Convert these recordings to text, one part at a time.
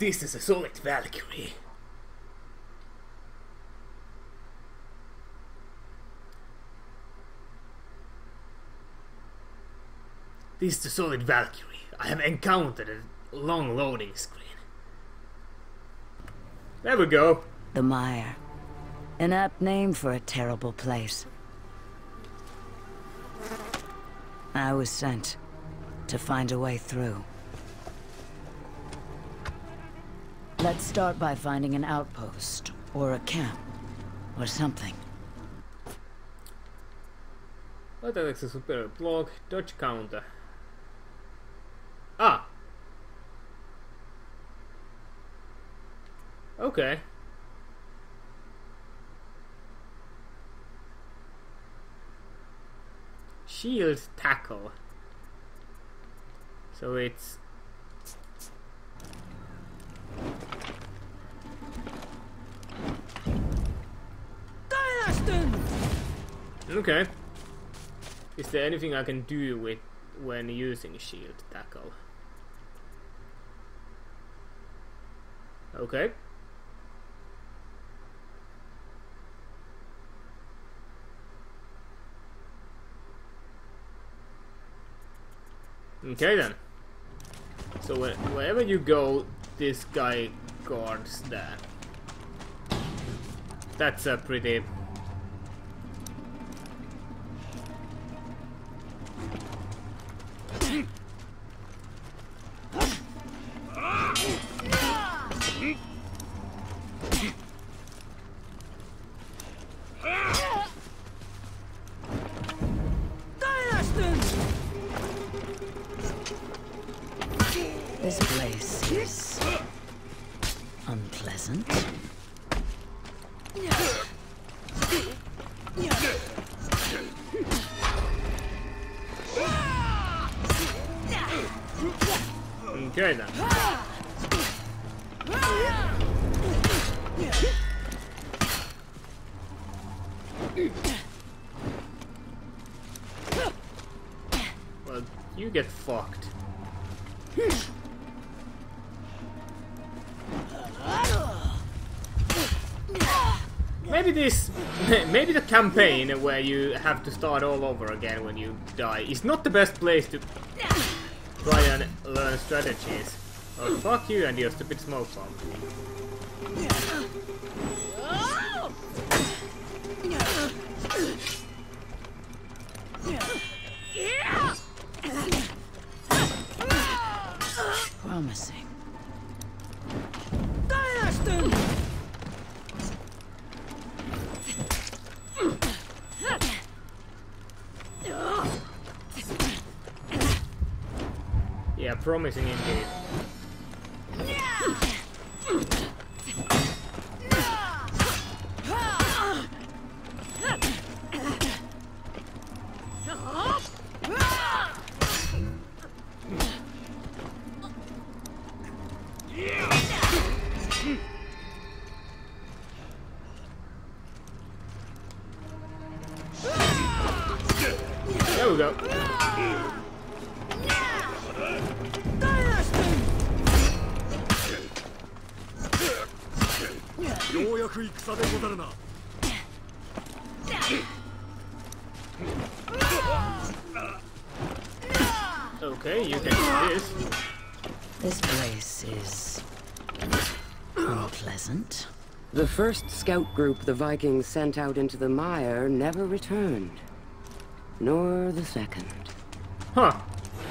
This is a solid Valkyrie. This is a solid Valkyrie. I have encountered a long loading screen. There we go. The Mire. An apt name for a terrible place. I was sent to find a way through. Let's start by finding an outpost, or a camp, or something. Laitetaan super block, dodge counter. Ah! Okay. Shield tackle. So it's Okay. Is there anything I can do with when using shield tackle? Okay. Okay then. So where, wherever you go, this guy guards there. That's a pretty Well, you get fucked. Maybe this, maybe the campaign where you have to start all over again when you die is not the best place to try and learn strategies. Oh, fuck you and your stupid smoke bomb. Promising. Promising indeed. There we go. く戦でござるな Okay, you can do this. This place is... unpleasant. The first scout group the Vikings sent out into the mire never returned. Nor the second. Huh.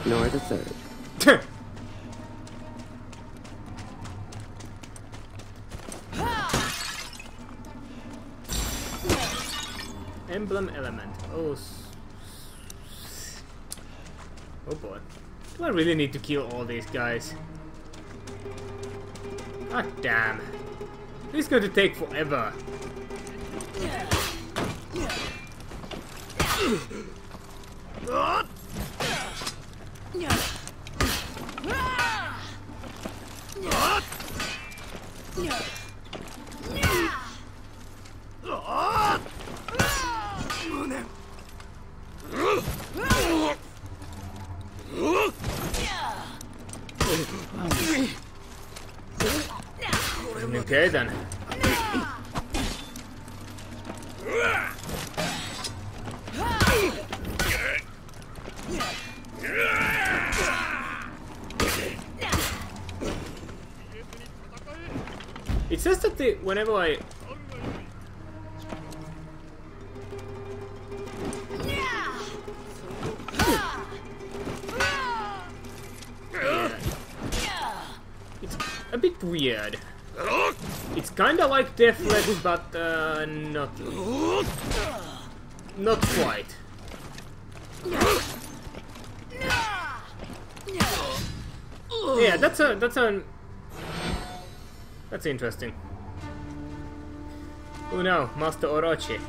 Nor the third. Emblem element. Oh, oh boy. Do I really need to kill all these guys? God damn. This is going to take forever. Yeah. Yeah. Okay then. It says that the, whenever I It's a bit weird. Kinda like Deathless, but uh, not... Not quite. Yeah, that's a... that's a... That's interesting. Oh no, Master Orochi.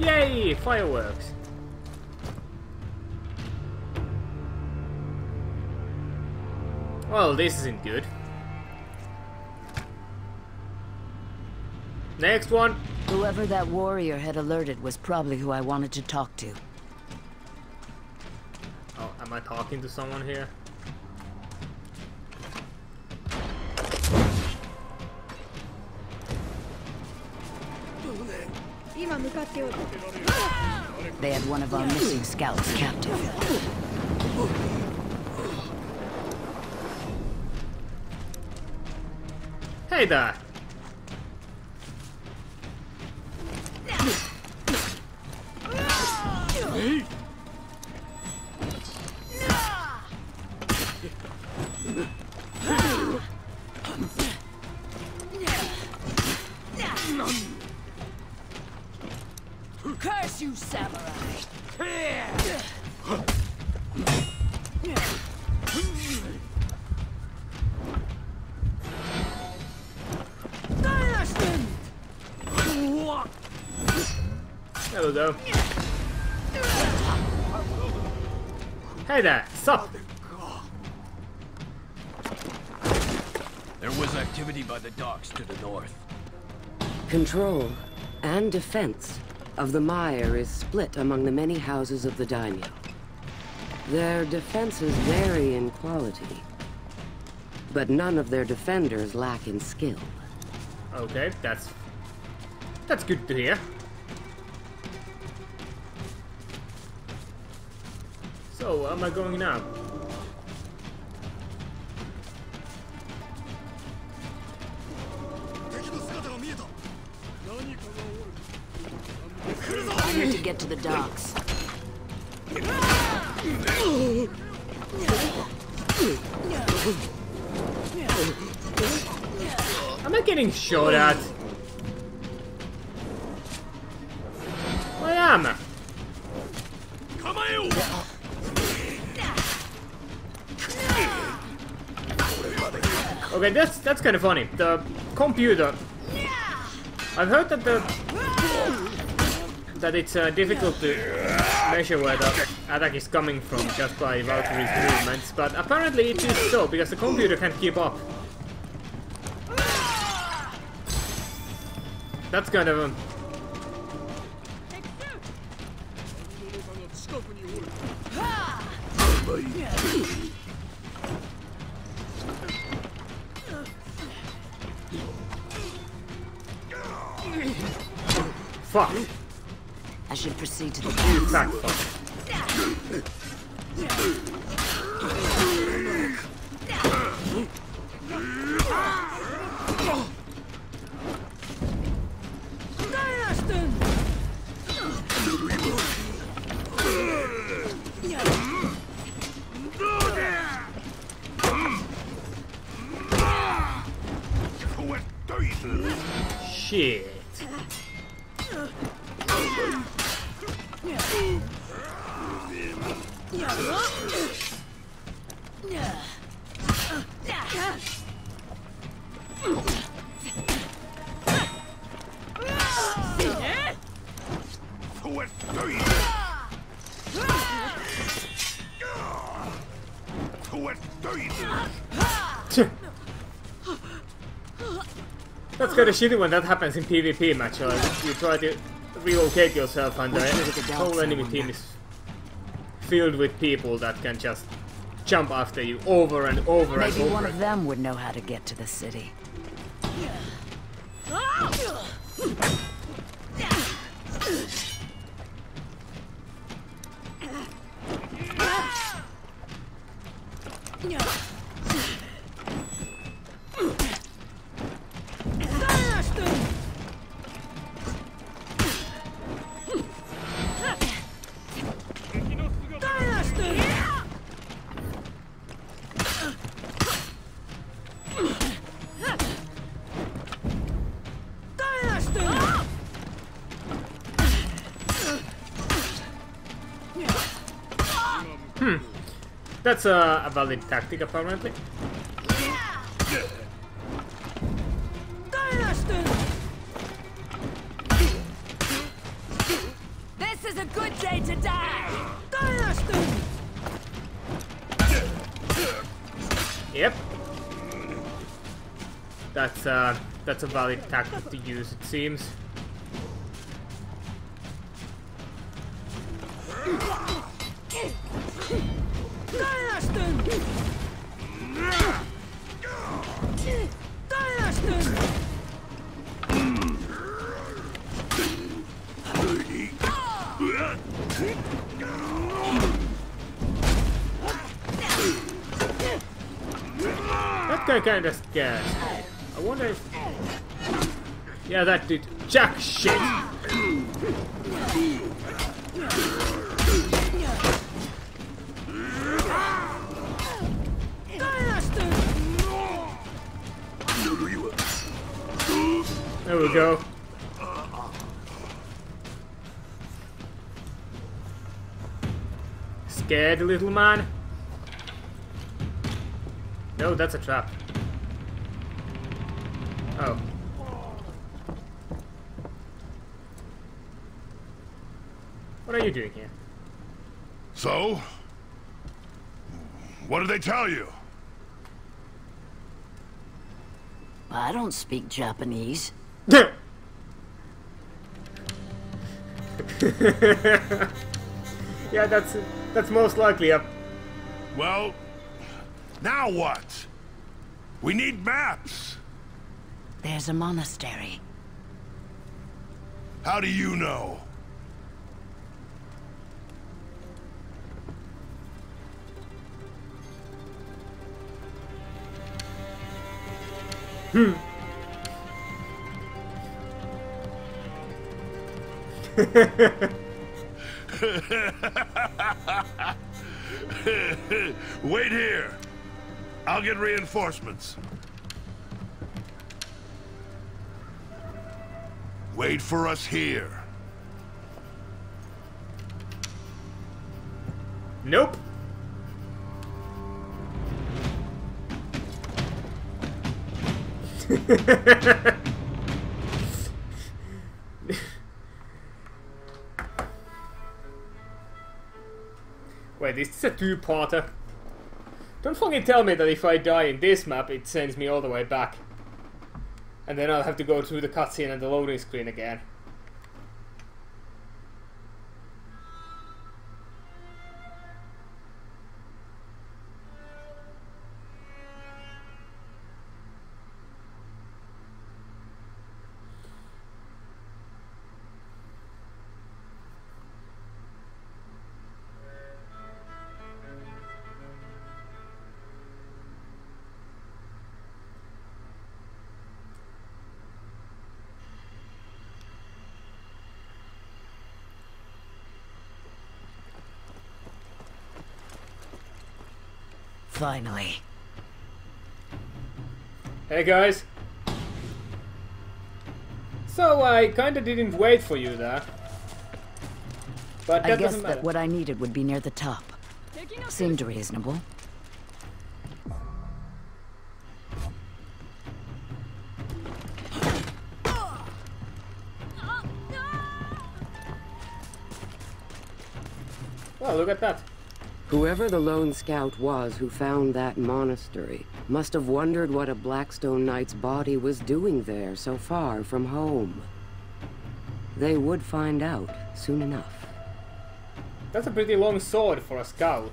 Yay! Fireworks! Well, this isn't good. Next one! Whoever that warrior had alerted was probably who I wanted to talk to. Oh, am I talking to someone here? They had one of our missing scouts captive. Hey there! Hello. Hey there, sup? There was activity by the docks to the north. Control and defense of the mire is split among the many houses of the daimyo. Their defenses vary in quality, but none of their defenders lack in skill. Okay, that's... That's good to hear. So, where am I going now? I need to get to the docks. Am I getting shot at? I am. Okay, that's that's kind of funny. The computer. I've heard that the that it's uh, difficult to measure where the attack is coming from just by Valkyrie's movements, but apparently it is so because the computer can't keep up. That's kind of a fuck. I should proceed to the Fuck, fuck. Shit. Kind of shitty when that happens in PvP match. Like you try to relocate yourself and uh, the whole enemy team is filled with people that can just jump after you over and over Maybe and over. one of them would know how to get to the city. Ah! That's a, a valid tactic, apparently. This is a good day to die! Yep. That's uh, that's a valid tactic to use, it seems. That guy kinda scares me. I wonder if... Yeah, that did jack shit! We go. Scared little man? No, that's a trap. Oh. What are you doing here? So? What did they tell you? I don't speak Japanese. yeah, that's that's most likely a Well, now what? We need maps. There's a monastery. How do you know? Hmm. Wait here. I'll get reinforcements. Wait for us here. Nope. Wait, is this a two-parter? Don't fucking tell me that if I die in this map, it sends me all the way back. And then I'll have to go through the cutscene and the loading screen again. Finally. Hey guys. So I kinda didn't wait for you there. But that I guess doesn't matter. that what I needed would be near the top. Seemed reasonable. Well, oh, look at that. Whoever the lone scout was who found that monastery must have wondered what a Blackstone Knight's body was doing there so far from home. They would find out soon enough. That's a pretty long sword for a scout.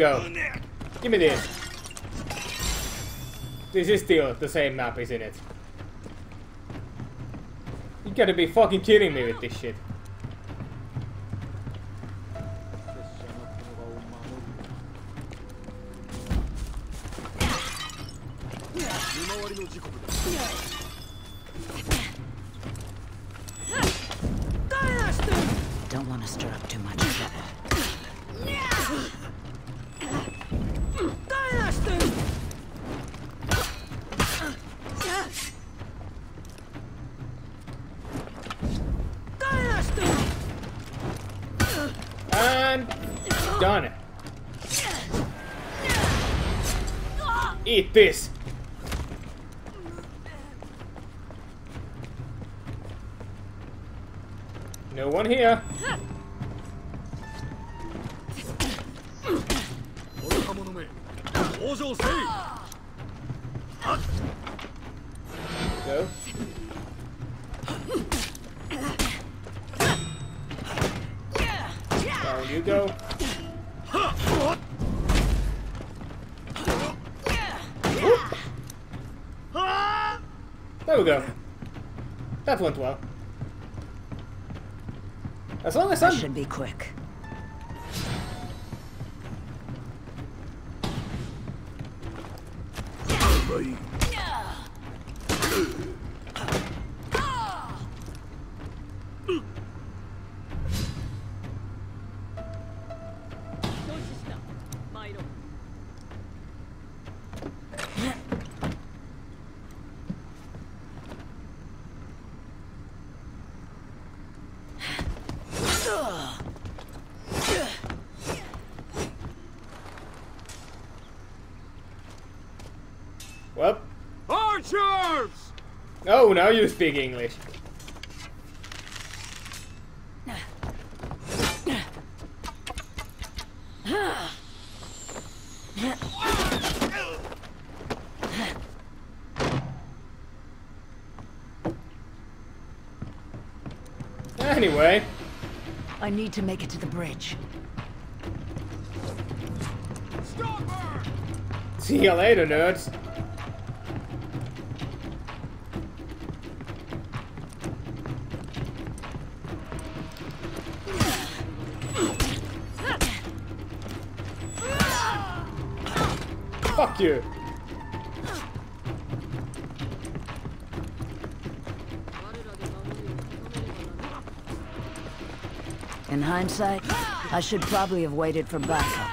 Go. Give me this. This is still the same map, isn't it? You gotta be fucking kidding me with this shit. And done it. Eat this. No one here. Go. Down you go. There we go. That went well. As long as I'm should be quick. Well. Archers! Oh, now you speak English. I need to make it to the bridge. See you later, nerds. Fuck you. Hindsight, I should probably have waited for backup.